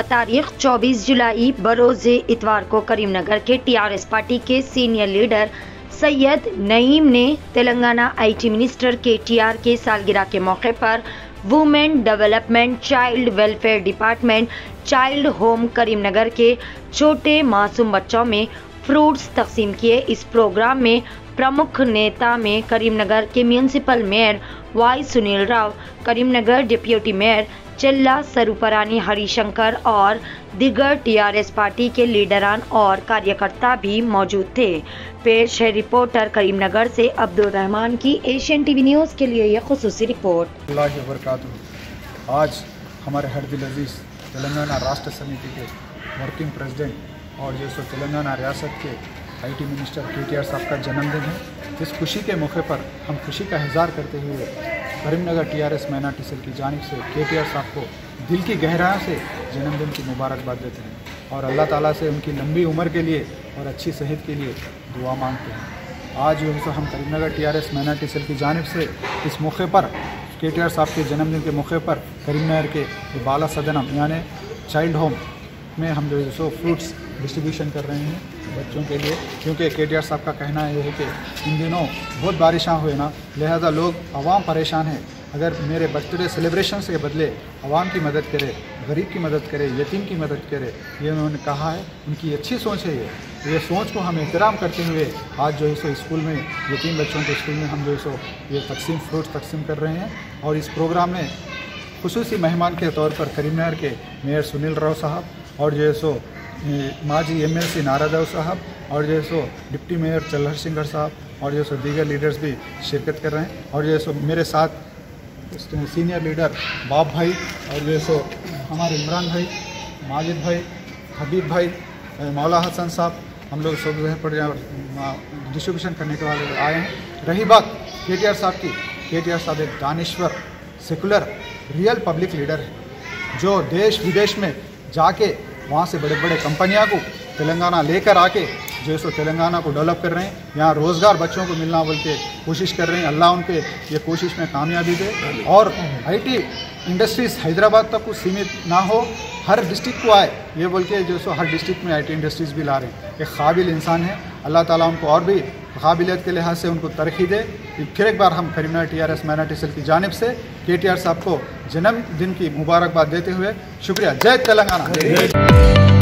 बतारीख 24 जुलाई बरोज इतवार को करीमनगर के टीआरएस पार्टी के सीनियर लीडर सैयद नईम ने Telangana IT minister K TR के सालगिरह के मौके पर women development, child welfare department, child home Karimnagar के छोटे मासूम बच्चों में फ्रूट्स तकसीम किए। इस प्रोग्राम में प्रमुख नेता में करीमनगर के municipal mayor Y Sunil Rao, Karimnagar deputy mayor Chilla Swarooparani Harishankar और दिगर टीआरएस पार्टी के लीडरान और कार्यकर्ता भी मौजूद थे। पेश है रिपोर्टर करीमनगर से अब्दुल रहमान की एशियन टीवी न्यूज़ के लिए यह खसूसी रिपोर्ट। आज हमारे हरदिल अज़ीज़ तेलंगाना राष्ट्र समिति के वर्किंग प्रेसिडेंट और जो सो तेलंगाना रियासत के IT minister K T R साहब का जन्मदिन है। इस खुशी के मौके पर हम खुशी का इजहार करते हुए Karimnagar T R S minority cell की जानब से के टी आर साहब को दिल की गहराइयों से जन्मदिन की मुबारकबाद देते हैं और अल्लाह ताला से उनकी लंबी उम्र के लिए और अच्छी सेहत के लिए दुआ मांगते हैं। आज जो है हम Karimnagar T R S minority cell की जानब से इस मौके पर के टी आर साहब के जन्मदिन के मौके पर करीमनगर के बाला सदनम यानी चाइल्ड होम में हम जो है सो फ्रूट्स डिस्ट्रीब्यूशन कर रहे हैं। बच्चों के लिए। क्योंकि के आर साहब का कहना ये है कि इन दिनों बहुत बारिशां हुए ना, लिहाजा लोग आवाम परेशान है। अगर मेरे बर्थडे सेलिब्रेशन के बदले आवाम की मदद करे, गरीब की मदद करे, यतीम की मदद करे, ये उन्होंने कहा है, उनकी अच्छी सोच है ये। ये सोच को हम एहतराम करते हुए आज जो है सो स्कूल में, यतीम बच्चों के स्कूल में हम जो है सो ये तकसीम फ्रूट तकसीम कर रहे हैं। और इस प्रोग्राम में खसूसी मेहमान के तौर पर करीमनगर के मेयर सुनील राव साहब और जो है सो माजी एम एल सी नारादेव साहब और जो है सो डिप्टी मेयर चल्हर सिंगर साहब और जो है सो दीगर लीडर्स भी शिरकत कर रहे हैं और जो है सो मेरे साथ सीनियर लीडर बाप भाई और जो है सो हमारे इमरान भाई, माजिद भाई, हबीब भाई मौला हसन साहब, हम लोग सब पर डिस्ट्रीब्यूशन करने के वाले आए हैं। रही बात के टी आर साहब की के टी आर साहब एक दानश्वर सेकुलर रियल पब्लिक लीडर है, जो देश विदेश में जाके वहाँ से बड़े बड़े कंपनियाँ को तेलंगाना लेकर आके जो सो तेलंगाना को डेवलप कर रहे हैं, यहाँ रोज़गार बच्चों को मिलना बोल के कोशिश कर रहे हैं। अल्लाह उनके ये कोशिश में कामयाबी दे और आईटी इंडस्ट्रीज़ हैदराबाद तक को सीमित ना हो, हर डिस्ट्रिक्ट को आए। ये बोल के जो सो हर डिस्ट्रिक्ट में आईटी इंडस्ट्रीज़ भी ला रहे हैं। एक काबिल इंसान है। अल्लाह ताला उनको और भी काबिलियत के लिहाज से उनको तरक्की दे। फिर एक बार हम Karimnagar T R S minority cell की जानब से के टी आर साहब को जन्मदिन की मुबारकबाद देते हुए शुक्रिया। जय तेलंगाना।